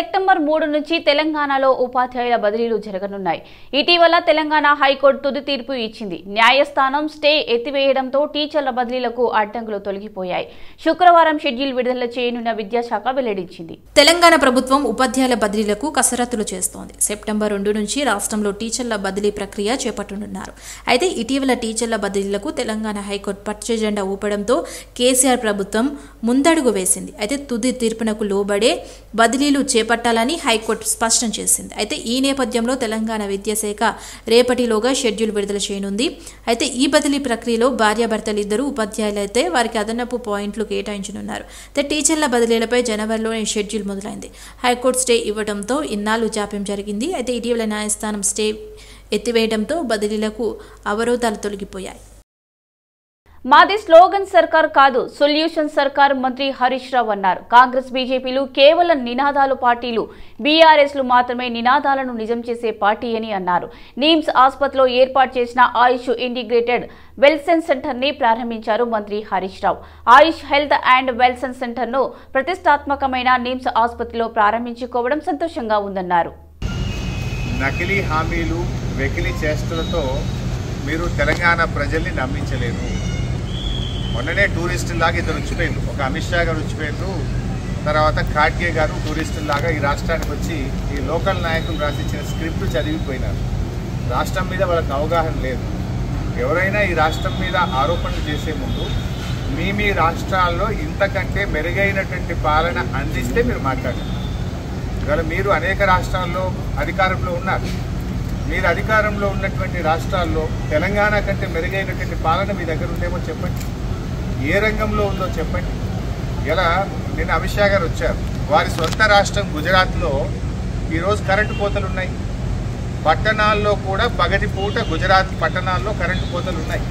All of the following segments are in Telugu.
సెప్టెంబర్ మూడు నుంచి తెలంగాణలో ఉపాధ్యాయుల బదిలీలు జరగనున్నాయి. ఇటీవల తెలంగాణ హైకోర్టు తుది తీర్పు ఇచ్చింది. న్యాయస్థానం స్టే ఎత్తివేయడంతో టీచర్ల బదిలీలకు అడ్డంకులు తొలగిపోయాయి. శుక్రవారం షెడ్యూల్ విడుదల చేయనున్న విద్యాశాఖ వెల్లడించింది. తెలంగాణ ప్రభుత్వం ఉపాధ్యాయుల బదిలీలకు కసరత్తులు చేస్తోంది. సెప్టెంబర్ రెండు నుంచి రాష్ట్రంలో టీచర్ల బదిలీ ప్రక్రియ చేపట్టనున్నారు. అయితే ఇటీవల టీచర్ల బదిలీలకు తెలంగాణ హైకోర్టు పచ్చ జెండా ఊపడంతో కేసీఆర్ ప్రభుత్వం ముందడుగు వేసింది. అయితే తుది తీర్పునకు లోబడే బదిలీలు చేపట్టాలని హైకోర్టు స్పష్టం చేసింది. అయితే ఈ నేపథ్యంలో తెలంగాణ విద్యాశాఖ రేపటిలోగా షెడ్యూల్ విడుదల చేయనుంది. అయితే ఈ బదిలీ ప్రక్రియలో భార్యాభర్తలు ఇద్దరు ఉపాధ్యాయులైతే వారికి అదనపు పాయింట్లు కేటాయించనున్నారు. అయితే టీచర్ల బదిలీలపై జనవరిలోనే షెడ్యూల్ మొదలైంది. హైకోర్టు స్టే ఇవ్వడంతో ఇన్నాళ్ళు జాప్యం జరిగింది. అయితే ఇటీవల న్యాయస్థానం స్టే ఎత్తివేయడంతో బదిలీలకు అవరోధాలు తొలగిపోయాయి. మాది స్లోగన్ సర్కార్ కాదు సొల్యూషన్ సర్కార్ మంత్రి హరీష్ రావు అన్నారు. కాంగ్రెస్ బీజేపీలు కేవలం నినాదాలు పార్టీలు బీఆర్ఎస్లు మాత్రమే నినాదాలను నిజం చేసే పార్టీ అని అన్నారు. నీమ్స్ ఆసుపత్రిలో ఏర్పాటు చేసిన ఆయుష్ ఇంటిగ్రేటెడ్ వెల్సెన్ సెంటర్ని ప్రారంభించారు మంత్రి హరీష్ రావు. ఆయుష్ హెల్త్ అండ్ వెల్సెన్ సెంటర్ను ప్రతిష్టాత్మకమైన నిమ్స్ ఆసుపత్రిలో ప్రారంభించుకోవడం సంతోషంగా ఉందన్నారు. నకిలీ హామీలు చేష్టలతో మీరు తెలంగాణ ప్రజల్ని నమ్మించలేరు. మొన్ననే టూరిస్టులాగా ఇద్దరు వచ్చిపోయిండ్రు ఒక అమిత్ షా గారు వచ్చిపోయిండ్రు తర్వాత ఖాడ్గే గారు టూరిస్టులాగా ఈ రాష్ట్రానికి వచ్చి ఈ లోకల్ నాయకులు రాసిచ్చిన స్క్రిప్ట్ చదివిపోయినారు. రాష్ట్రం మీద వాళ్ళకి అవగాహన లేదు. ఎవరైనా ఈ రాష్ట్రం మీద ఆరోపణలు చేసే ముందు మీ మీ రాష్ట్రాల్లో ఇంతకంటే మెరుగైనటువంటి పాలన అందిస్తే మీరు మాట్లాడండి. ఇవాళ మీరు అనేక రాష్ట్రాల్లో అధికారంలో ఉన్నారు. మీరు అధికారంలో ఉన్నటువంటి రాష్ట్రాల్లో తెలంగాణ కంటే మెరుగైనటువంటి పాలన మీ దగ్గర ఉందేమో చెప్పండి. ఏ రంగంలో ఉందో చెప్పండి. ఎలా? నిన్న అమిత్ షా గారు వచ్చారు. వారి సొంత రాష్ట్రం గుజరాత్లో ఈరోజు కరెంటు కోతలు ఉన్నాయి. పట్టణాల్లో కూడా పగటి పూట గుజరాత్ పట్టణాల్లో కరెంటు కోతలు ఉన్నాయి.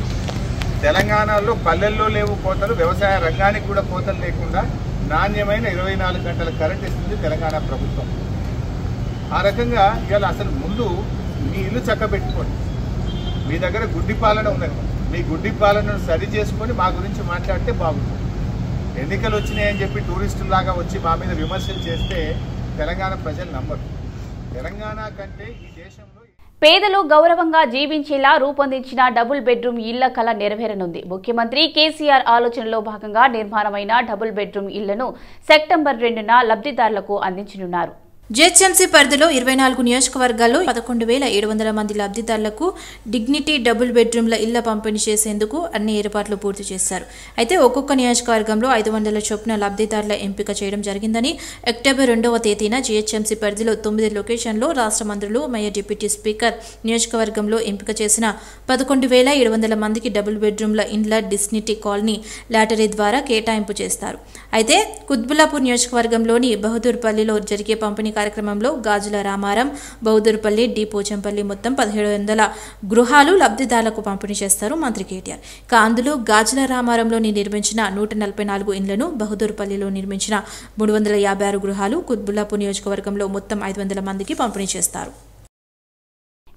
తెలంగాణలో పల్లెల్లో లేవు కోతలు వ్యవసాయ రంగానికి కూడా కోతలు లేకుండా నాణ్యమైన ఇరవై నాలుగు గంటల కరెంట్ ఇస్తుంది తెలంగాణ ప్రభుత్వం. ఆ రకంగా ఇవాళ అసలు ముందు మీ ఇల్లు చక్కబెట్టుకోండి. మీ దగ్గర గుడ్డి పాలన ఉన్నది మీ గుడ్డి పాలనను సరి చేసుకొని మా గురించి మాట్లాడితే బాగుంటుంది. ఎన్నికలు వచ్చినాయని చెప్పి టూరిస్టులాగా వచ్చి మా మీద విమర్శలు చేస్తే తెలంగాణ ప్రజలు నమ్మరు. తెలంగాణ కంటే ఈ దేశంలో పేదలు గౌరవంగా జీవించేలా రూపొందించిన డబుల్ బెడ్రూమ్ ఇళ్ళ కళ నెరవేరనుంది. ముఖ్యమంత్రి కేసీఆర్ ఆలోచనలో భాగంగా నిర్మాణమైన డబుల్ బెడ్రూమ్ ఇళ్ళను సెప్టెంబర్ రెండున లబ్ధిదారులకు అందించనున్నారు. జెహెచ్ఎంసీ పరిధిలో ఇరవై నాలుగు నియోజకవర్గాల్లో పదకొండు వేల ఏడు వందల మంది లబ్ధిదారులకు డిగ్నిటీ డబుల్ బెడ్రూమ్ల ఇళ్ళ పంపిణీ చేసేందుకు అన్ని ఏర్పాట్లు పూర్తి చేశారు. అయితే ఒక్కొక్క నియోజకవర్గంలో ఐదు వందల చొప్పున లబ్ధిదారుల ఎంపిక చేయడం జరిగిందని అక్టోబర్ రెండవ తేదీన జీహెచ్ఎంసీ పరిధిలో తొమ్మిది లొకేషన్లో రాష్ట్ర మంత్రులు మేయర్ డిప్యూటీ స్పీకర్ నియోజకవర్గంలో ఎంపిక చేసిన పదకొండు వేల ఏడు వందల మందికి డబుల్ బెడ్రూమ్ల ఇండ్ల డిస్నిటీ కాలనీ లాటరీ ద్వారా కేటాయింపు చేస్తారు. అయితే కుత్బులాపూర్ నియోజకవర్గంలోని బహదూర్పల్లిలో జరిగే పంపిణీ కార్యక్రమంలో గాజుల రామారం బహదూర్పల్లి డి పోచంపల్లి మొత్తం పదిహేడు వందల గృహాలు లబ్ధిదారులకు పంపిణీ చేస్తారు మంత్రి కేటీఆర్. ఇక అందులో గాజుల రామారంలోని నిర్మించిన నూట నలభై నాలుగు ఇండ్లను బహదూర్పల్లిలో నిర్మించిన మూడు వందల యాభై ఆరు గృహాలు కుత్బుల్లాపూర్ నియోజకవర్గంలో మొత్తం ఐదు వందల మందికి పంపిణీ చేస్తారు.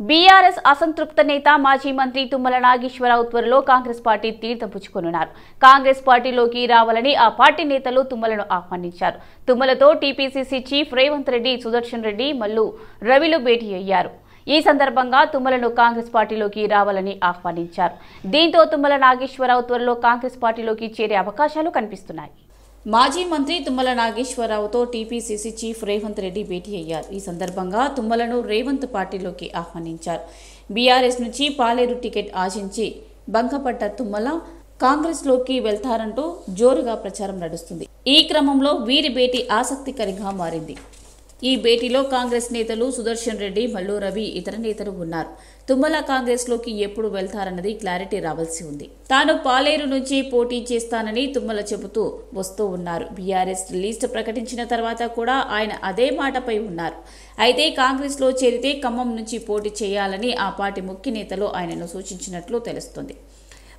బీఆర్ఎస్ అసంతృప్త నేత మాజీ మంత్రి తుమ్మల నాగేశ్వరరావు త్వరలో కాంగ్రెస్ పార్టీ తీర్థం పుచ్చుకోనున్నారు. కాంగ్రెస్ పార్టీలోకి రావాలని ఆ పార్టీ నేతలు తుమ్మలను ఆహ్వానించారు. తుమ్మలతో టీపీసీసీ చీఫ్ రేవంత్ రెడ్డి సుదర్శన్ రెడ్డి మల్లు రవిలు భేటీ అయ్యారు. ఈ సందర్భంగా తుమ్మలను కాంగ్రెస్ పార్టీలోకి రావాలని ఆహ్వానించారు. దీంతో తుమ్మల నాగేశ్వరరావు త్వరలో కాంగ్రెస్ పార్టీలోకి చేరే అవకాశాలు కనిపిస్తున్నాయి. మాజీ మంత్రి తుమ్మల నాగేశ్వరరావుతో టీపీసీసీ చీఫ్ రేవంత్ రెడ్డి భేటీ అయ్యారు. ఈ సందర్భంగా తుమ్మలను రేవంత్ పార్టీలోకి ఆహ్వానించారు. బీఆర్ఎస్ నుంచి పాలేరు టికెట్ ఆశించి బంకపడ్డ తుమ్మల కాంగ్రెస్లోకి వెళ్తారంటూ జోరుగా ప్రచారం నడుస్తుంది. ఈ క్రమంలో వీరి భేటీ ఆసక్తికరంగా మారింది. ఈ భేటీలో కాంగ్రెస్ నేతలు సుదర్శన్ రెడ్డి మల్లు రవి ఇతర నేతలు ఉన్నారు. తుమ్మల కాంగ్రెస్లోకి ఎప్పుడు వెళ్తారన్నది క్లారిటీ రావాల్సి ఉంది. తాను పాలేరు నుంచి పోటీ చేస్తానని తుమ్మల చెబుతూ వస్తూ ఉన్నారు. బీఆర్ఎస్ లిస్ట్ ప్రకటించిన తర్వాత కూడా ఆయన అదే మాటపై ఉన్నారు. అయితే కాంగ్రెస్లో చేరితే ఖమ్మం నుంచి పోటీ చేయాలని ఆ పార్టీ ముఖ్య నేతలు ఆయనను సూచించినట్లు తెలుస్తుంది.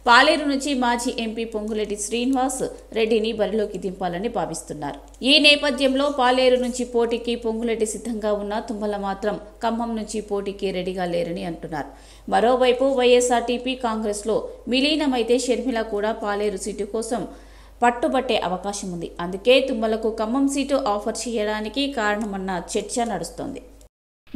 పాలేరు నుంచి మాజీ ఎంపీ పొంగులేటి శ్రీనివాస్ రెడ్డిని బరిలోకి దింపాలని భావిస్తున్నారు. ఈ నేపథ్యంలో పాలేరు నుంచి పోటీకి పొంగులేటి సిద్ధంగా ఉన్న తుమ్మల మాత్రం ఖమ్మం నుంచి పోటీకి రెడీగా లేరని అంటున్నారు. మరోవైపు వైఎస్ఆర్టీపీ కాంగ్రెస్లో విలీనమైతే షర్మిల కూడా పాలేరు సీటు కోసం పట్టుబట్టే అవకాశం ఉంది. అందుకే తుమ్మలకు ఖమ్మం సీటు ఆఫర్ చేయడానికి కారణమన్న చర్చ నడుస్తోంది.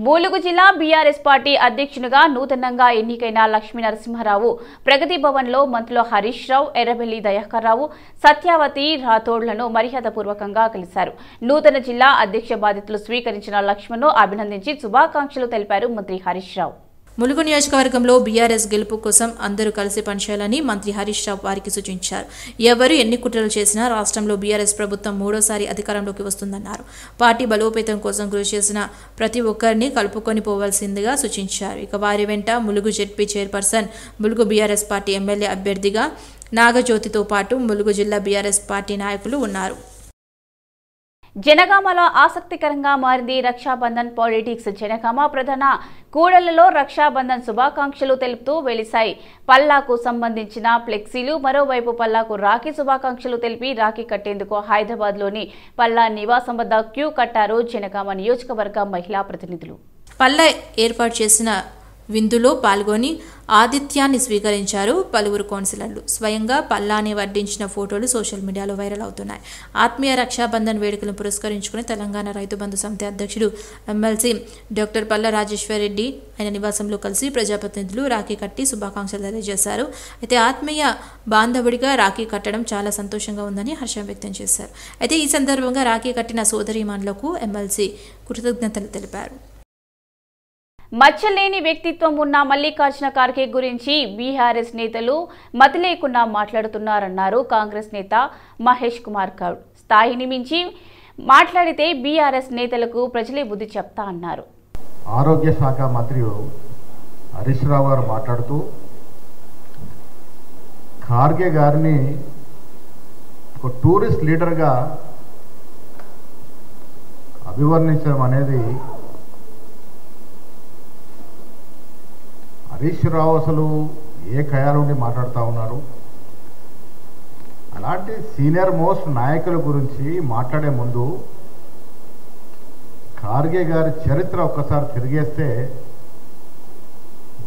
బూలుగు జిల్లా బీఆర్ఎస్ పార్టీ అధ్యక్షునిగా నూతనంగా ఎన్నికైన లక్ష్మీ నరసింహారావు ప్రగతి భవన్లో మంత్రులు హరీష్ రావు ఎర్రబెల్లి దయాకర్ రావు సత్యావతి రాథోడ్లను మర్యాదపూర్వకంగా కలిశారు. నూతన జిల్లా అధ్యక్ష బాధ్యతలు స్వీకరించిన లక్ష్మణ్ను అభినందించి శుభాకాంక్షలు తెలిపారు మంత్రి హరీష్ రావు. ములుగు నియోజకవర్గంలో బీఆర్ఎస్ గెలుపు కోసం అందరూ కలిసి పనిచేయాలని మంత్రి హరీష్ రావు వారికి సూచించారు. ఎవరు ఎన్ని కుట్రలు చేసినా రాష్ట్రంలో బీఆర్ఎస్ ప్రభుత్వం మూడోసారి అధికారంలోకి వస్తుందన్నారు. పార్టీ బలోపేతం కోసం కృషి చేసిన ప్రతి ఒక్కరిని కలుపుకొని పోవాల్సిందిగా సూచించారు. ఇక వారి వెంట Mulugu ZP chairperson Mulugu BRS party MLA అభ్యర్థిగా నాగజ్యోతితో పాటు ములుగు జిల్లా బీఆర్ఎస్ పార్టీ నాయకులు ఉన్నారు. జనగామలో ఆసక్తికరంగా మారింది రక్షాబంధన్ పాలిటిక్స్. జనగామ ప్రధాన కూడళ్ళలో రక్షాబంధన్ శుభాకాంక్షలు తెలుపుతూ వెలిశాయి పల్లాకు సంబంధించిన ఫ్లెక్సీలు మరోవైపు పల్లాకు రాఖీ శుభాకాంక్షలు తెలిపి రాఖీ కట్టేందుకు హైదరాబాద్లోని పల్లా నివాసం వద్ద క్యూ కట్టారు జనగామ నియోజకవర్గ మహిళా ప్రతినిధులు. పల్లె ఏర్పాటు చేసిన విందులో పాల్గొని ఆతిథ్యాన్ని స్వీకరించారు పలువురు కౌన్సిలర్లు. స్వయంగా పల్లాని వడ్డించిన ఫోటోలు సోషల్ మీడియాలో వైరల్ అవుతున్నాయి. ఆత్మీయ రక్షాబంధన్ వేడుకలను పురస్కరించుకుని తెలంగాణ రైతు బంధు సమితి అధ్యక్షుడు ఎమ్మెల్సీ డాక్టర్ పల్ల రాజేశ్వర్ రెడ్డి ఆయన నివాసంలో కలిసి ప్రజాప్రతినిధులు రాఖీ కట్టి శుభాకాంక్షలు తెలియజేశారు. అయితే ఆత్మీయ బాంధవుడిగా రాఖీ కట్టడం చాలా సంతోషంగా ఉందని హర్షం వ్యక్తం చేశారు. అయితే ఈ సందర్భంగా రాఖీ కట్టిన సోదరిమాన్లకు ఎమ్మెల్సీ కృతజ్ఞతలు తెలిపారు. మచ్చలేని వ్యక్తిత్వం ఉన్న మల్లికార్జున ఖార్గే గురించి బీఆర్ఎస్ నేతలు మతి లేకుండా మాట్లాడుతున్నారన్నారు కాంగ్రెస్ నేత మహేష్ కుమార్ గౌడ్ స్థాయిని మించి మాట్లాడితే బీఆర్ఎస్ నేతలకు ప్రజలే బుద్ధి చెప్తా అన్నారు. ఆరోగ్య శాఖ మంత్రి హరీష్ రావు గారు మాట్లాడుతూ ఖార్గే గారిని ఒక టూరిస్ట్ లీడర్గా అభివర్ణించడం అనేది హరీష్ రావు అసలు ఏ కయాల మాట్లాడుతూ ఉన్నారు? అలాంటి సీనియర్ మోస్ట్ నాయకుల గురించి మాట్లాడే ముందు ఖార్గే గారి చరిత్ర ఒక్కసారి తిరిగేస్తే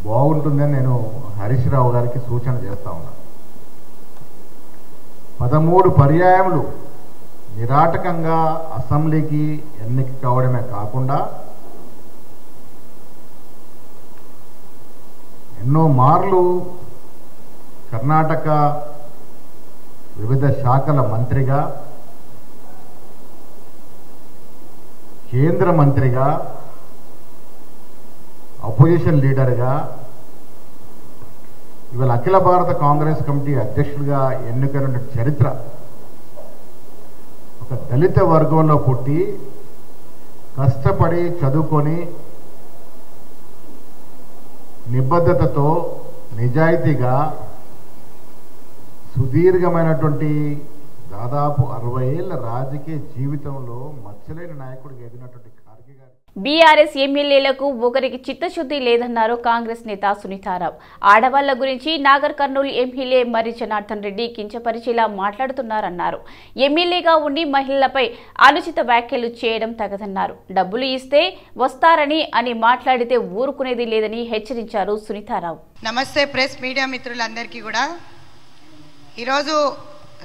బాగుంటుందని నేను హరీష్ రావు గారికి సూచన చేస్తా ఉన్నాను పదమూడు పర్యాయములు నిరాటకంగా అసెంబ్లీకి ఎన్నిక కావడమే కాకుండా ఎన్నో మార్లు కర్ణాటక వివిధ శాఖల మంత్రిగా కేంద్ర మంత్రిగా అపోజిషన్ లీడర్గా ఇవాళ అఖిల భారత కాంగ్రెస్ కమిటీ అధ్యక్షుడిగా ఎన్నికైన చరిత్ర ఒక దళిత వర్గంలో పుట్టి కష్టపడి చదువుకొని నిబద్ధతతో నిజాయితీగా సుదీర్ఘమైనటువంటి దాదాపు అరవై ఏళ్ళ రాజకీయ జీవితంలో మచ్చలేని నాయకుడికి ఎదిగినటువంటి బీఆర్ఎస్ ఎమ్మెల్యేలకు ఒకరికి చిత్తశుద్ధి లేదన్నారు కాంగ్రెస్ నేత సునీతారావు. ఆడవాళ్ళ గురించి నాగర్ కర్నూలు ఎమ్మెల్యే మర్రి జనార్దన్ రెడ్డి కించపరిచేలా మాట్లాడుతున్నారన్నారు. ఎమ్మెల్యేగా ఉండి మహిళలపై అనుచిత వ్యాఖ్యలు చేయడం తగదన్నారు. డబ్బులు ఇస్తే వస్తారని అని మాట్లాడితే ఊరుకునేది లేదని హెచ్చరించారు సునీతారావు. నమస్తే ప్రెస్ మీడియా మిత్రులందరికీ కూడా. ఈరోజు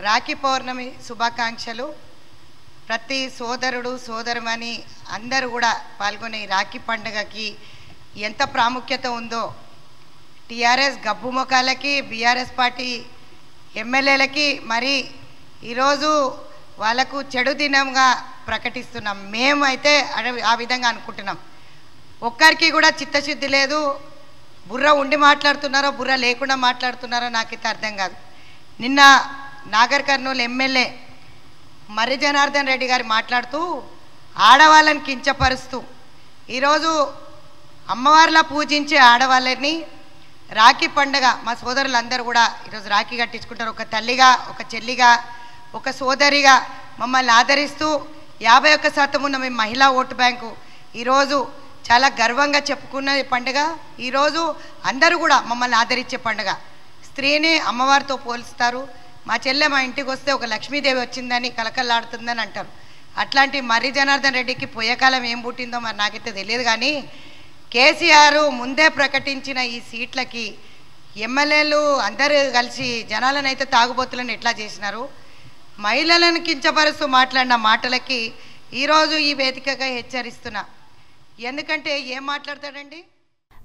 రాఖీ పౌర్ణమి శుభాకాంక్షలు. ప్రతి సోదరుడు సోదరుమని అందరూ కూడా పాల్గొనే రాఖీ పండుగకి ఎంత ప్రాముఖ్యత ఉందో టీఆర్ఎస్ గబ్బు ముఖాలకి బీఆర్ఎస్ పార్టీ ఎమ్మెల్యేలకి మరి ఈరోజు వాళ్ళకు చెడు దినంగా ప్రకటిస్తున్నాం. మేమైతే ఆ విధంగా అనుకుంటున్నాం. ఒక్కరికి కూడా చిత్తశుద్ధి లేదు. బుర్ర ఉండి మాట్లాడుతున్నారో బుర్ర లేకుండా మాట్లాడుతున్నారో నాకైతే అర్థం కాదు. నిన్న నాగర్ కర్నూలు ఎమ్మెల్యే మర్రి జనార్దన్ రెడ్డి గారు మాట్లాడుతూ ఆడవాళ్ళని కించపరుస్తూ ఈరోజు అమ్మవారిలా పూజించే ఆడవాళ్ళని రాఖీ పండగ మా సోదరులందరూ కూడా ఈరోజు రాఖీ కట్టించుకుంటారు. ఒక తల్లిగా ఒక చెల్లిగా ఒక సోదరిగా మమ్మల్ని ఆదరిస్తూ యాభై ఒక్క శాతం ఉన్న మేము మహిళా ఓటు బ్యాంకు. ఈరోజు చాలా గర్వంగా చెప్పుకున్న పండుగ. ఈరోజు అందరూ కూడా మమ్మల్ని ఆదరించే పండుగ. స్త్రీని అమ్మవారితో పోలుస్తారు. మా చెల్లె మా ఇంటికి వస్తే ఒక లక్ష్మీదేవి వచ్చిందని కలకల్లాడుతుందని అంటారు. అట్లాంటి మర్రి జనార్దన్ రెడ్డికి పోయేకాలం ఏం పుట్టిందో మరి నాకైతే తెలియదు కానీ కేసీఆర్ ముందే ప్రకటించిన ఈ సీట్లకి ఎమ్మెల్యేలు అందరూ కలిసి జనాలను అయితే తాగుబోతులను ఎట్లా చేసినారు? మహిళలను కించపరుస్తూ మాట్లాడిన మాటలకి ఈరోజు ఈ వేదికగా హెచ్చరిస్తున్నా. ఎందుకంటే ఏం మాట్లాడతాడండి?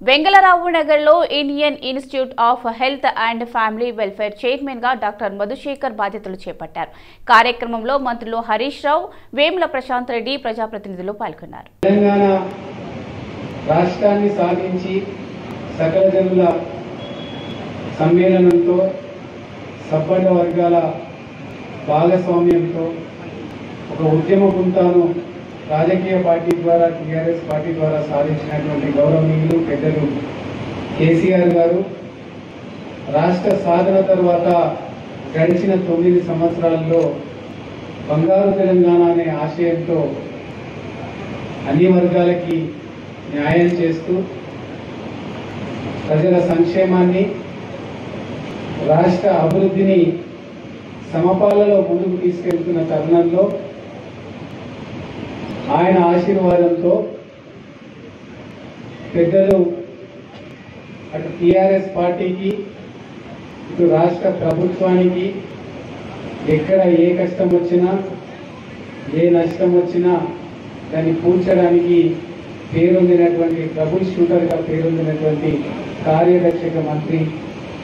వెంగళరావు నగర్లో Indian institute of health and family welfare చైర్మన్గా డాక్టర్ మధుశేఖర్ బాధ్యతలు చేపట్టారు. కార్యక్రమంలో మంత్రులు హరీష్ రావు వేముల ప్రశాంత్ రెడ్డి ప్రజాప్రతినిధులు పాల్గొన్నారు. తెలంగాణ రాష్ట్రాన్ని సాధించి సకల జనుల సమ్మేళనంతో సబ్బన్న వర్గాల భాగస్వామ్యంతో ఒక ఉద్యమ పుంతాను రాజకీయ పార్టీ ద్వారా టీఆర్ఎస్ పార్టీ ద్వారా సాధించినటువంటి గౌరవనీయులు పెద్దలు కేసీఆర్ గారు రాష్ట్ర సాధన తర్వాత గడిచిన తొమ్మిది సంవత్సరాల్లో బంగారు తెలంగాణ అనే ఆశయంతో అన్ని వర్గాలకి న్యాయం చేస్తూ ప్రజల సంక్షేమాన్ని రాష్ట్ర అభివృద్ధిని సమపాలలో ముందుకు తీసుకెళ్తున్న తరుణంలో ఆయన ఆశీర్వాదంతో పెద్దలు అటు టిఆర్ఎస్ పార్టీకి ఇటు రాష్ట్ర ప్రభుత్వానికి ఎక్కడ ఏ కష్టం వచ్చినా ఏ నష్టం వచ్చినా దాన్ని పూడ్చడానికి పేరొందినటువంటి ట్రబుల్ షూటర్గా పేరొందినటువంటి కార్యదర్శక మంత్రి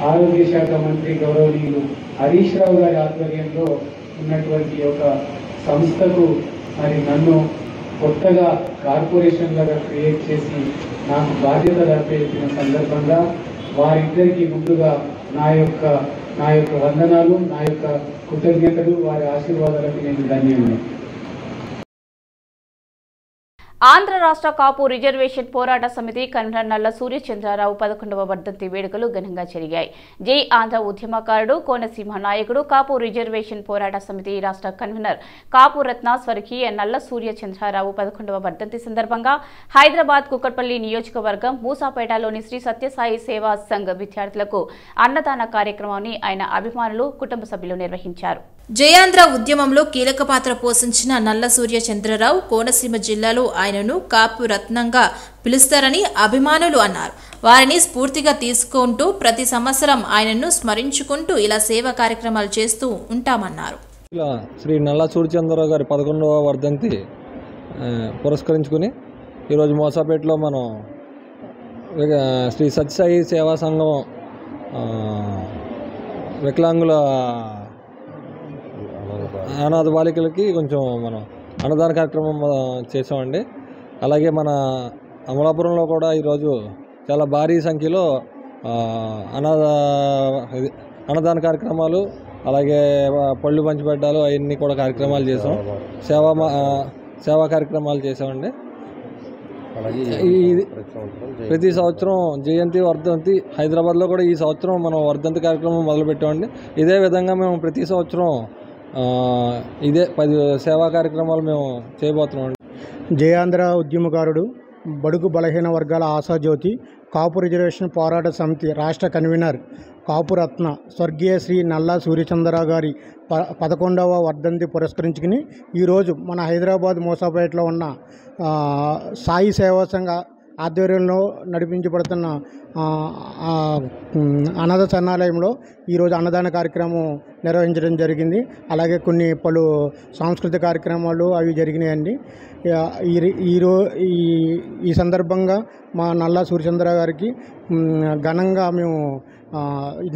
ఆరోగ్య శాఖ మంత్రి గౌరవనీయులు హరీష్ రావు గారి ఆధ్వర్యంలో ఉన్నటువంటి ఒక సంస్థకు మరి నన్ను కొత్తగా కార్పొరేషన్ లాగా క్రియేట్ చేసి నాకు బాధ్యత అర్పించిన సందర్భంగా వారిద్దరికీ ముందుగా నా యొక్క నా యొక్క వందనాలు నా యొక్క కృతజ్ఞతలు వారి ఆశీర్వాదాలకు నేను ధన్యున్నాను ఆంధ్ర రాష్ట్ర కాపు రిజర్వేషన్ పోరాట సమితి కన్వీనర్ నల్ల సూర్యచంద్రారావు పదకొండవ వర్ధంతి వేడుకలు ఘనంగా జరిగాయి. జై ఆంధ్ర ఉద్యమకారుడు కోనసీమ నాయకుడు కాపు రిజర్వేషన్ పోరాట సమితి రాష్ట్ర కన్వీనర్ కాపు రత్న స్వర్గీయ నల్ల సూర్యచంద్రారావు పదకొండవ వర్ధంతి సందర్భంగా హైదరాబాద్ కుక్కట్పల్లి నియోజకవర్గం మూసాపేటలోని శ్రీ సత్యసాయి సేవా సంఘ్ విద్యార్థులకు అన్నదాన కార్యక్రమాన్ని ఆయన అభిమానులు కుటుంబ సభ్యులు నిర్వహించారు. జయాంధ్ర ఉద్యమంలో కీలక పాత్ర పోషించిన నల్ల సూర్య చంద్రరావు కోనసీమ జిల్లాలో ఆయనను కాపు రత్నంగా పిలుస్తారని అభిమానులు అన్నారు. వారిని స్ఫూర్తిగా తీసుకుంటూ ప్రతి సంవత్సరం ఆయనను స్మరించుకుంటూ ఇలా సేవా కార్యక్రమాలు చేస్తూ ఉంటామన్నారు. ఇలా శ్రీ నల్లసూర్య సూర్యచంద్రరావు గారి పదకొండవ వర్ధంతి పురస్కరించుకుని ఈరోజు మోసాపేటలో మనం శ్రీ సత్యసాయి సేవా సంఘం వికలాంగుల అనాథ బాలికలకి కొంచెం మనం అన్నదాన కార్యక్రమం చేసామండి అలాగే మన అమలాపురంలో కూడా ఈరోజు చాలా భారీ సంఖ్యలో అనాథ అన్నదాన కార్యక్రమాలు అలాగే పళ్ళు పంచిపెట్టాలు అవన్నీ కూడా కార్యక్రమాలు చేసాం సేవా సేవా కార్యక్రమాలు చేసామండి ప్రతి సంవత్సరం జయంతి వర్ధంతి హైదరాబాద్లో కూడా ఈ సంవత్సరం మనం వర్ధంతి కార్యక్రమం మొదలుపెట్టామండి. ఇదే విధంగా మేము ప్రతి సంవత్సరం ఇదే పది సేవా కార్యక్రమాలు మేము చేయబోతున్నాం. జయాంధ్ర ఉద్యమకారుడు బడుగు బలహీన వర్గాల ఆశాజ్యోతి కాపు రిజర్వేషన్ పోరాట సమితి రాష్ట్ర కన్వీనర్ కాపురత్న స్వర్గీయ శ్రీ నల్లా సూర్యచంద్రరావు గారి ప పదకొండవ వర్ధంతి పురస్కరించుకుని ఈరోజు మన హైదరాబాద్ మూసాపేటలో ఉన్న సాయి సేవా సంఘ ఆధ్వర్యంలో నడిపించబడుతున్న అనాథ సన్నాలయంలో ఈరోజు అన్నదాన కార్యక్రమం నిర్వహించడం జరిగింది. అలాగే కొన్ని పలు సాంస్కృతిక కార్యక్రమాలు అవి జరిగినాయండి. ఈరో ఈ ఈ ఈ ఈ సందర్భంగా మా నల్లా సూర్యచంద్ర గారికి ఘనంగా మేము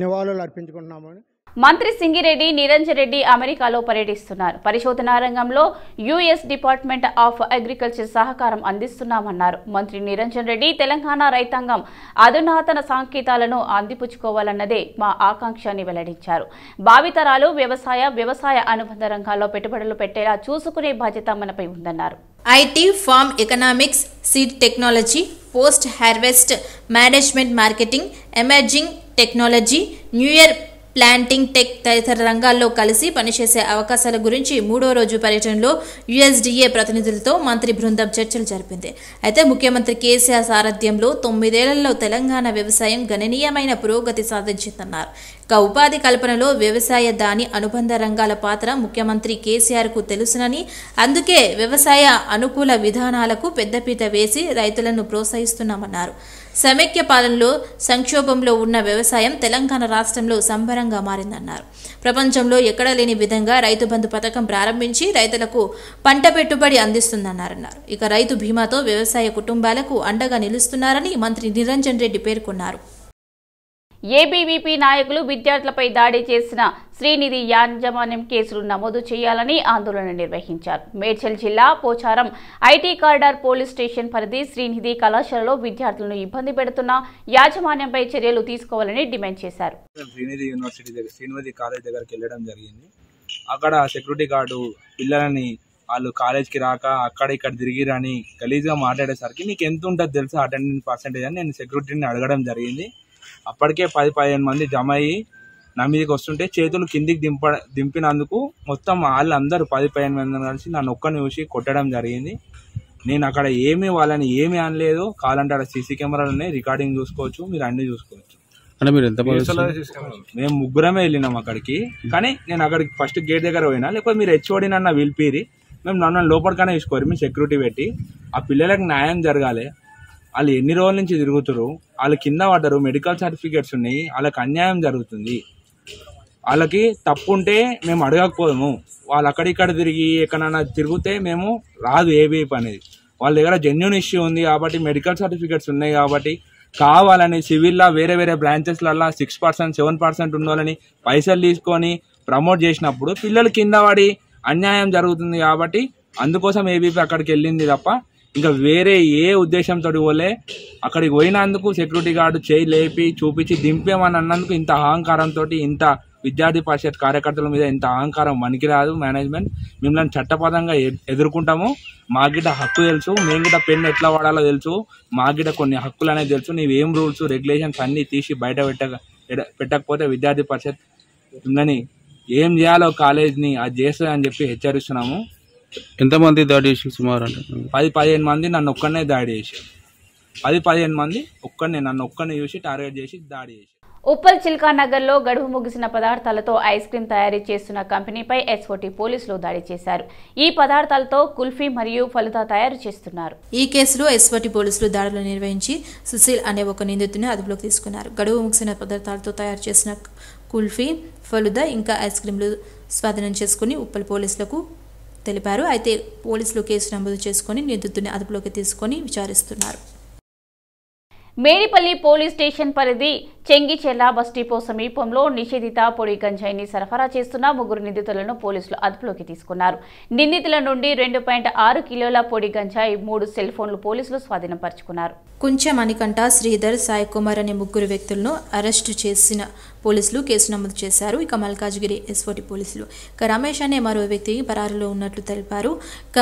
నివాళులు అర్పించుకుంటున్నామని మంత్రి సింగిరెడ్డి నిరంజన్ రెడ్డి అమెరికాలో పర్యటిస్తున్నారు. పరిశోధనా రంగంలో యుఎస్ డిపార్ట్మెంట్ ఆఫ్ అగ్రికల్చర్ సహకారం అందిస్తున్నామన్నారు. మంత్రి నిరంజన్ రెడ్డి తెలంగాణ రైతాంగం అధునాతన సాంకేతాలను అందిపుచ్చుకోవాలన్నదే మా ఆకాంక్ష అని వెల్లడించారు. భావితరాలు వ్యవసాయ వ్యవసాయ అనుబంధ రంగాల్లో పెట్టుబడులు పెట్టేలా చూసుకునే బాధ్యత మనపై ఉందన్నారు. IT farm economics seed technology post harvest management marketing emerging technology new year planting tech తదితర రంగాల్లో కలిసి పనిచేసే అవకాశాల గురించి మూడో రోజు పర్యటనలో యుఎస్డిఏ ప్రతినిధులతో మంత్రి బృందం చర్చలు జరిపింది. అయితే ముఖ్యమంత్రి కేసీఆర్ సారథ్యంలో తొమ్మిదేళ్ళలో తెలంగాణ వ్యవసాయం గణనీయమైన పురోగతి సాధించిందన్నారు. ఇక ఉపాధి కల్పనలో వ్యవసాయ దాని అనుబంధ రంగాల పాత్ర ముఖ్యమంత్రి కేసీఆర్కు తెలుసునని అందుకే వ్యవసాయ అనుకూల విధానాలకు పెద్దపీట వేసి రైతులను ప్రోత్సహిస్తున్నామన్నారు. సమైక్య పాలనలో సంక్షోభంలో ఉన్న వ్యవసాయం తెలంగాణ రాష్ట్రంలో సంబరంగా మారిందన్నారు. ప్రపంచంలో ఎక్కడా లేని విధంగా రైతు బంధు పథకం ప్రారంభించి రైతులకు పంట పెట్టుబడి అందిస్తుందన్నారన్నారు. ఇక రైతు బీమాతో వ్యవసాయ కుటుంబాలకు అండగా నిలుస్తున్నారని మంత్రి నిరంజన్ రెడ్డి పేర్కొన్నారు. ఏబీవీపీ నాయకులు విద్యార్థులపై దాడి చేసిన శ్రీనిధి యాజమాన్యం కేసులు నమోదు చేయాలని ఆందోళన నిర్వహించారు. మేడ్చల్ జిల్లా Pocharam IT corridor police station పరిధి శ్రీనిధి కళాశాలలో విద్యార్థులను ఇబ్బంది పెడుతున్న యాజమాన్యంపై చర్యలు తీసుకోవాలని డిమాండ్ చేశారు. శ్రీనిధి యూనివర్సిటీ దగ్గర శ్రీనిధి కాలేజ్ దగ్గరికి వెళ్ళడం జరిగింది. అక్కడ సెక్యూరిటీ గార్డు పిల్లలని వాళ్ళు కాలేజ్కి రాక అక్కడ ఇక్కడ తిరిగిరని గలీజ్గా మాట్లాడేసరికి నీకు ఎంత ఉంటుంది తెలుసా అటెండెన్స్ పర్సెంటేజ్ అని నేను సెక్యూరిటీని అడగడం జరిగింది. అప్పటికే పది పదిహేను మంది జమ అయ్యి నా మీదకి వస్తుంటే చేతులు కిందికి దింప దింపినందుకు మొత్తం వాళ్ళందరూ పది పదిహేను మంది కలిసి నన్ను ఒక్కని చూసి కొట్టడం జరిగింది. నేను అక్కడ ఏమీ వాళ్ళని ఏమీ అనలేదు కావాలంటే అక్కడ సీసీ కెమెరాలు ఉన్నాయి రికార్డింగ్ చూసుకోవచ్చు మీరు అన్ని చూసుకోవచ్చు. అంటే మీరు ఎంత మేము ముగ్గురమే వెళ్ళినాం అక్కడికి కానీ నేను అక్కడికి ఫస్ట్ గేట్ దగ్గర పోయినా లేకపోతే మీరు హెచ్ఓడి నన్న పిలిపిరి మేము నన్ను లోపలికనే తీసుకోరు మేము సెక్యూరిటీ పెట్టి. ఆ పిల్లలకు న్యాయం జరగాలి. వాళ్ళు ఎన్ని రోజుల నుంచి తిరుగుతారు వాళ్ళు కింద పడ్డరు మెడికల్ సర్టిఫికేట్స్ ఉన్నాయి వాళ్ళకి అన్యాయం జరుగుతుంది. వాళ్ళకి తప్పు ఉంటే మేము అడగకపోదాము. వాళ్ళు అక్కడిక్కడ తిరిగి ఎక్కడైనా తిరిగితే మేము రాదు ఏబీఐపీ అనేది. వాళ్ళ దగ్గర జెన్యున్ ఇష్యూ ఉంది కాబట్టి మెడికల్ సర్టిఫికేట్స్ ఉన్నాయి కాబట్టి కావాలని సివిల్లా వేరే వేరే బ్రాంచెస్లల్లో సిక్స్ పర్సెంట్ సెవెన్ పర్సెంట్ ఉన్నోళ్ళని పైసలు తీసుకొని ప్రమోట్ చేసినప్పుడు పిల్లలు కింద పడి అన్యాయం జరుగుతుంది కాబట్టి అందుకోసం ఏబీపీ అక్కడికి వెళ్ళింది తప్ప ఇంకా వేరే ఏ ఉద్దేశంతో పోలే. అక్కడికి పోయినందుకు సెక్యూరిటీ గార్డు చేయి లేపి చూపించి దింపేమని అన్నందుకు ఇంత అహంకారంతో ఇంత విద్యార్థి పరిషత్ కార్యకర్తల మీద ఇంత అహంకారం మనకి రాదు మేనేజ్మెంట్. మిమ్మల్ని చట్టపరంగా ఎ- ఎదుర్కొంటాము. మా గిట హక్కు తెలుసు. మేము గిట పెన్ను ఎట్లా వాడాలో తెలుసు. మా గిట కొన్ని హక్కులు అనేది తెలుసు. నీవేం రూల్స్ రెగ్యులేషన్స్ అన్నీ తీసి బయట పెట్టక పెట్టకపోతే విద్యార్థి పరిషత్ మిమ్మల్ని ఏం చేయాలో కాలేజ్ని అది చేస్తుంది అని చెప్పి హెచ్చరిస్తున్నాము. ఎంతమంది దాడి చేసి సుమారు అంటే? పది పదిహేను మంది నన్ను ఒక్కనే దాడి చేశారు పది పదిహేను మంది ఒక్కనే నన్ను ఒక్కనే చూసి టార్గెట్ చేసి దాడి చేశారు ఉప్పల్ చిల్కా నగర్లో గడువు ముగిసిన పదార్థాలతో ఐస్ క్రీం తయారీ చేస్తున్న కంపెనీపై ఎస్ఓటీ పోలీసులు దాడి చేశారు. ఈ పదార్థాలతో కుల్ఫీ మరియు ఫలుదా తయారు చేస్తున్నారు. ఈ కేసులో ఎస్వటి పోలీసులు దాడులు నిర్వహించి సుశీల్ అనే ఒక నిందితుని అదుపులోకి తీసుకున్నారు. గడువు ముగిసిన పదార్థాలతో తయారు చేసిన కుల్ఫీ ఫలుదా ఇంకా ఐస్ క్రీంలు స్వాధీనం చేసుకుని ఉప్పల్ పోలీసులకు తెలిపారు. అయితే పోలీసులు కేసు నమోదు చేసుకుని నిందితుడిని అదుపులోకి తీసుకొని విచారిస్తున్నారు. మేడిపల్లి పోలీస్ స్టేషన్ పరిధి చెంగిచెల్ల బస్ డిపో సమీపంలో నిషేధిత పొడి గంజాయిని సరఫరా చేస్తున్న ముగ్గురు నిందితులను పోలీసులు అదుపులోకి తీసుకున్నారు. నిందితుల నుండి రెండు పాయింట్ ఆరు కిలోల పొడి గంజాయి మూడు సెల్ ఫోన్లు పోలీసులు స్వాధీనపరుచుకున్నారు. కుంచె మణికంఠ శ్రీధర్ సాయి కుమార్ అనే ముగ్గురు వ్యక్తులను అరెస్టు చేసిన పోలీసులు కేసు నమోదు చేశారు. ఇక మల్కాజ్గిరి ఎస్ఓటి పోలీసులు. ఇక రమేష్ అనే మరో వ్యక్తి పరారులో ఉన్నట్లు తెలిపారు. ఇక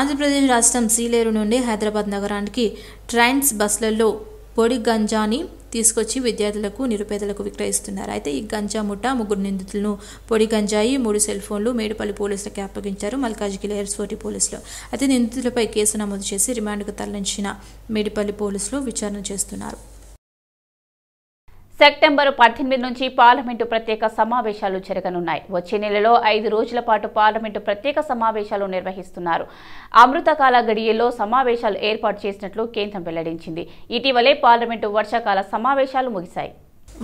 ఆంధ్రప్రదేశ్ రాష్ట్రం సీలేరు నుండి హైదరాబాద్ నగరానికి ట్రైన్స్ బస్సులలో పొడి గంజాని తీసుకొచ్చి విద్యార్థులకు నిరుపేదలకు విక్రయిస్తున్నారు. అయితే ఈ గంజా ముఠా ముగ్గురు నిందితులను పొడి గంజాయి మూడు సెల్ ఫోన్లు మేడిపల్లి పోలీసులకి అప్పగించారు. మల్కాజ్గిరి ఎర్స్కోటి పోలీసులు. అయితే నిందితులపై కేసు నమోదు చేసి రిమాండ్కు తరలించిన మేడిపల్లి పోలీసులు విచారణ చేస్తున్నారు. సెప్టెంబర్ పద్దెనిమిది నుంచి పార్లమెంటు ప్రత్యేక సమావేశాలు జరగనున్నాయి. వచ్చే నెలలో ఐదు రోజుల పాటు పార్లమెంటు ప్రత్యేక సమావేశాలు నిర్వహిస్తున్నారు. అమృతకాల గడియల్లో సమావేశాలు ఏర్పాటు చేసినట్లు కేంద్రం వెల్లడించింది. ఇటీవలే పార్లమెంటు వర్షాకాల సమావేశాలు ముగిశాయి.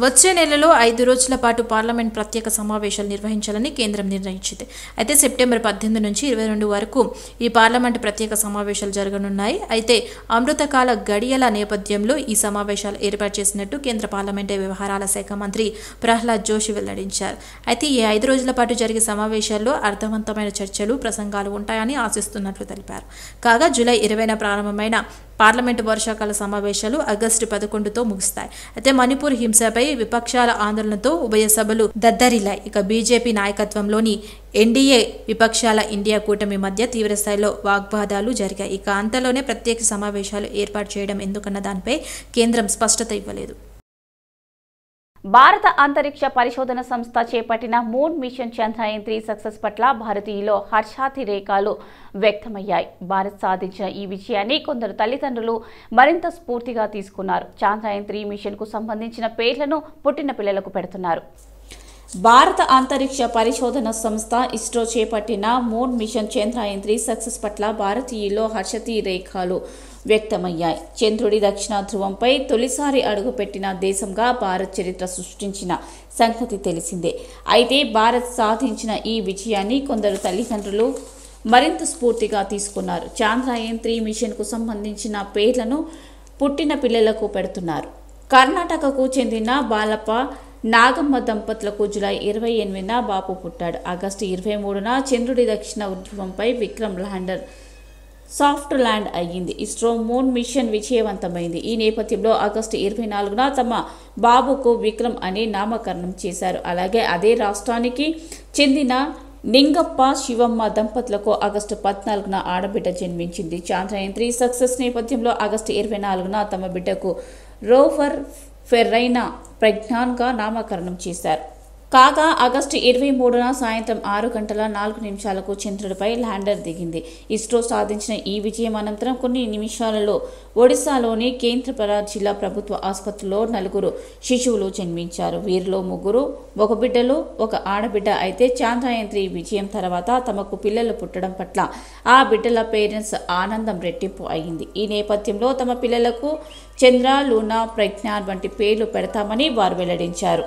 వచ్చే నెలలో ఐదు రోజుల పాటు పార్లమెంట్ ప్రత్యేక సమావేశాలు నిర్వహించాలని కేంద్రం నిర్ణయించింది. అయితే సెప్టెంబర్ పద్దెనిమిది నుంచి ఇరవై రెండు వరకు ఈ పార్లమెంట్ ప్రత్యేక సమావేశాలు జరగనున్నాయి. అయితే అమృతకాల గడియల నేపథ్యంలో ఈ సమావేశాలు ఏర్పాటు చేసినట్టు కేంద్ర పార్లమెంటరీ వ్యవహారాల శాఖ మంత్రి ప్రహ్లాద్ జోషి వెల్లడించారు. అయితే ఈ ఐదు రోజుల పాటు జరిగే సమావేశాల్లో అర్థవంతమైన చర్చలు ప్రసంగాలు ఉంటాయని ఆశిస్తున్నట్లు తెలిపారు. కాగా జూలై ఇరవైన ప్రారంభమైన పార్లమెంటు వర్షాకాల సమావేశాలు ఆగస్టు పదకొండుతో ముగుస్తాయి. అయితే మణిపూర్ హింసపై విపక్షాల ఆందోళనతో ఉభయ సభలు దద్దరిల్లాయి. ఇక బీజేపీ నాయకత్వంలోని ఎన్డీఏ విపక్షాల ఇండియా కూటమి మధ్య తీవ్రస్థాయిలో వాగ్వాదాలు జరిగాయి. ఇక అంతలోనే ప్రత్యేక సమావేశాలు ఏర్పాటు చేయడం ఎందుకన్న దానిపై కేంద్రం స్పష్టత ఇవ్వలేదు. భారత అంతరిక్ష పరిశోధన సంస్థ చేపట్టిన moon mission Chandrayaan three success పట్ల భారతీయులో హర్షాతిరేకాలు వ్యక్తమయ్యాయి. భారత్ సాధించిన ఈ విజయాన్ని కొందరు తల్లిదండ్రులు మరింత స్ఫూర్తిగా తీసుకున్నారు. చంద్రయాన్ త్రీ మిషన్కు సంబంధించిన పేర్లను పుట్టిన పిల్లలకు పెడుతున్నారు. భారత అంతరిక్ష పరిశోధన సంస్థ ఇస్రో చేపట్టిన moon mission Chandrayaan three success పట్ల భారతీయుల్లో హర్షతి రేఖలు వ్యక్తమయ్యాయి. చంద్రుడి దక్షిణ ధ్రువంపై తొలిసారి అడుగుపెట్టిన దేశంగా భారత్ చరిత్ర సృష్టించిన సంగతి తెలిసిందే. అయితే భారత్ సాధించిన ఈ విజయాన్ని కొందరు తల్లిదండ్రులు మరింత స్ఫూర్తిగా తీసుకున్నారు. చాంద్రాయన్ త్రీ మిషన్కు సంబంధించిన పేర్లను పుట్టిన పిల్లలకు పెడుతున్నారు. కర్ణాటకకు చెందిన బాలప్ప నాగమ్మ దంపతులకు జులై ఇరవై ఎనిమిదిన బాపు పుట్టాడు. ఆగస్టు ఇరవై మూడున చంద్రుడి దక్షిణ ఉద్యమంపై విక్రమ్ ల్యాండర్ సాఫ్ట్ ల్యాండ్ అయ్యింది. ఇస్రో మూన్ మిషన్ విజయవంతమైంది. ఈ నేపథ్యంలో ఆగస్టు ఇరవై నాలుగున తమ బాబుకు విక్రమ్ అని నామకరణం చేశారు. అలాగే అదే రాష్ట్రానికి చెందిన నింగప్ప శివమ్మ దంపతులకు ఆగస్టు పద్నాలుగున ఆడబిడ్డ జన్మించింది. చాంద్రయాన్ త్రీ సక్సెస్ నేపథ్యంలో ఆగస్టు ఇరవై నాలుగున తమ బిడ్డకు రోవర్ ఫెర్రైనా ప్రజ్ఞాన్గా నామకరణం చేశారు. కాగా ఆగస్టు ఇరవై మూడున సాయంత్రం ఆరు గంటల నాలుగు నిమిషాలకు చంద్రుడిపై ల్యాండర్ దిగింది. ఇస్రో సాధించిన ఈ విజయం అనంతరం కొన్ని నిమిషాలలో ఒడిశాలోని కేంద్రపర జిల్లా ప్రభుత్వ ఆసుపత్రిలో నలుగురు శిశువులు జన్మించారు. వీరిలో ముగ్గురు ఒక బిడ్డలు ఒక ఆడబిడ్డ అయితే చాంద్రయాన్ త్రీ విజయం తర్వాత తమకు పిల్లలు పుట్టడం పట్ల ఆ బిడ్డల పేరెంట్స్ ఆనందం రెట్టింపు అయింది. ఈ నేపథ్యంలో తమ పిల్లలకు చంద్ర లూనా ప్రజ్ఞాన్ వంటి పేర్లు పెడతామని వారు వెల్లడించారు.